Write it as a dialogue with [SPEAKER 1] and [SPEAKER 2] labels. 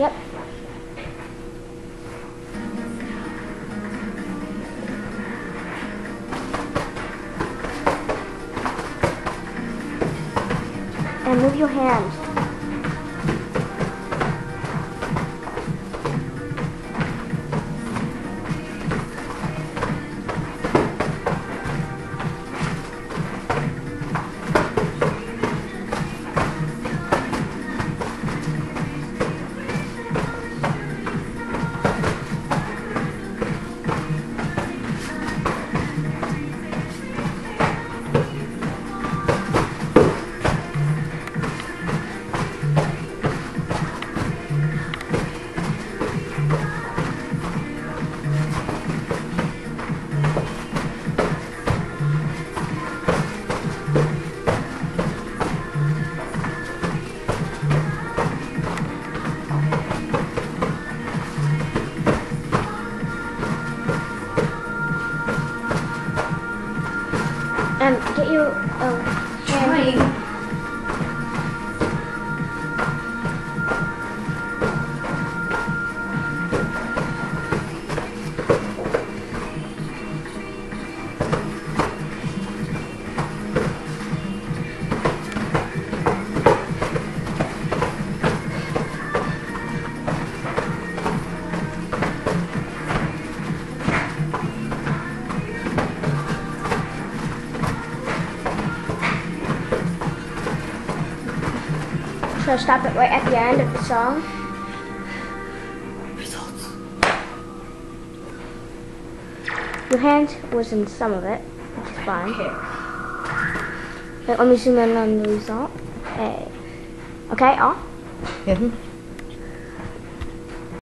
[SPEAKER 1] Yep. And move your hands. And get your uh, So stop it right at the end of the song. Results. Your hand was in some of it, which is fine. Wait, let me zoom in on the result. Okay. Okay, off.
[SPEAKER 2] Mhm.